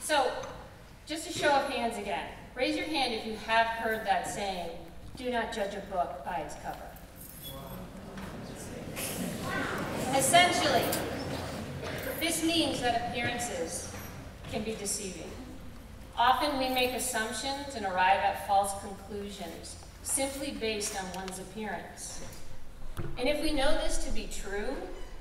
So, just a show of hands again. Raise your hand if you have heard that saying, do not judge a book by its cover. Essentially, this means that appearances can be deceiving. Often we make assumptions and arrive at false conclusions simply based on one's appearance. And if we know this to be true,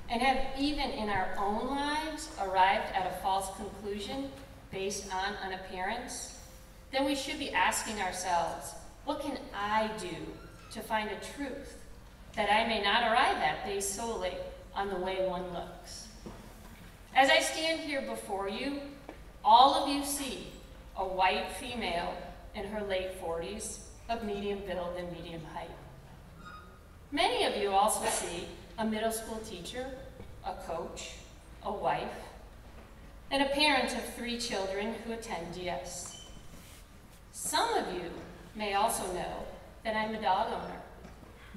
and have even in our own lives arrived at a false conclusion based on an appearance, then we should be asking ourselves, what can I do to find a truth that I may not arrive at based solely on the way one looks? As I stand here before you, all of you see a white female in her late 40s of medium build and medium height. Many of you also see a middle school teacher, a coach, a wife, and a parent of three children who attend DS. Some of you may also know that I'm a dog owner,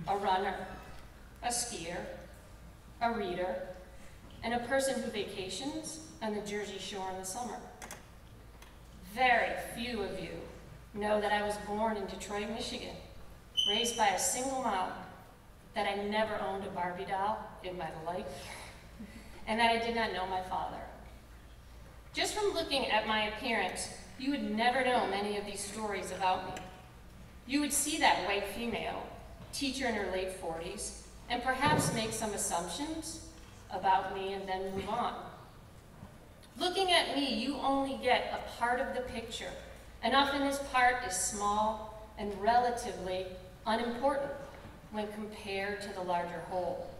a runner, a skier, a reader, and a person who vacations on the Jersey Shore in the summer. Very few of you know that I was born in Detroit, Michigan, raised by a single mom, that I never owned a Barbie doll in my life, and that I did not know my father. Just from looking at my appearance, you would never know many of these stories about me. You would see that white female, teacher in her late 40s, and perhaps make some assumptions about me and then move on. Looking at me, you only get a part of the picture, and often this part is small and relatively unimportant when compared to the larger whole.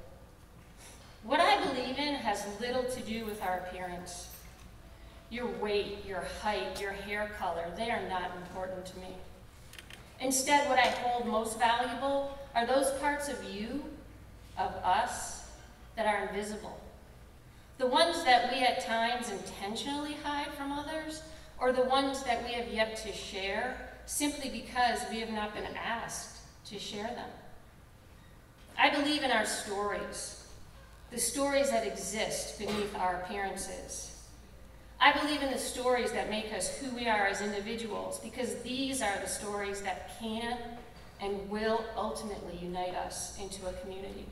What I believe in has little to do with our appearance. Your weight, your height, your hair color, they are not important to me. Instead, what I hold most valuable are those parts of you, of us, that are invisible. The ones that we at times intentionally hide from others, or the ones that we have yet to share simply because we have not been asked to share them. I believe in our stories, the stories that exist beneath our appearances. I believe in the stories that make us who we are as individuals because these are the stories that can and will ultimately unite us into a community.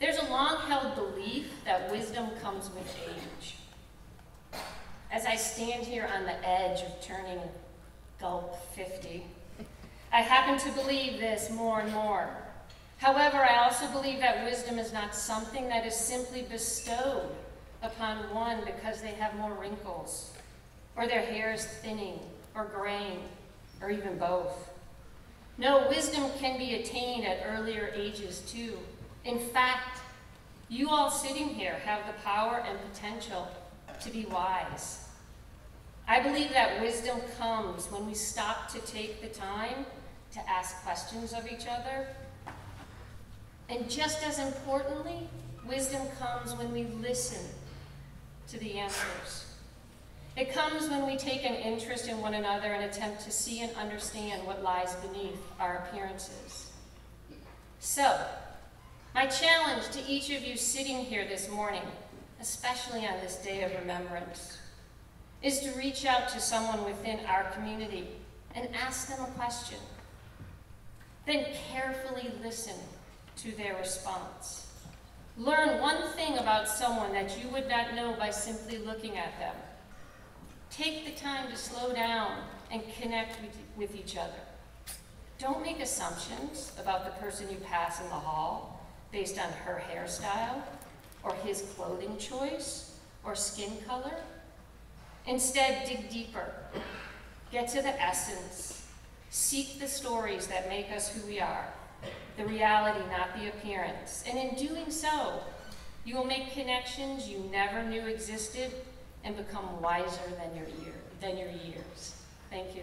There's a long-held belief that wisdom comes with age. As I stand here on the edge of turning gulp 50, I happen to believe this more and more. However, I also believe that wisdom is not something that is simply bestowed upon one because they have more wrinkles, or their hair is thinning, or graying, or even both. No, wisdom can be attained at earlier ages too. In fact, you all sitting here have the power and potential to be wise. I believe that wisdom comes when we stop to take the time to ask questions of each other. And just as importantly, wisdom comes when we listen to the answers. It comes when we take an interest in one another and attempt to see and understand what lies beneath our appearances. So, my challenge to each of you sitting here this morning, especially on this day of remembrance, is to reach out to someone within our community and ask them a question. Then carefully listen to their response. Learn one thing about someone that you would not know by simply looking at them. Take the time to slow down and connect with, each other. Don't make assumptions about the person you pass in the hall based on her hairstyle or his clothing choice or skin color. Instead, dig deeper. Get to the essence. Seek the stories that make us who we are the reality, not the appearance. And in doing so, you will make connections you never knew existed and become wiser than your, year, than your years. Thank you.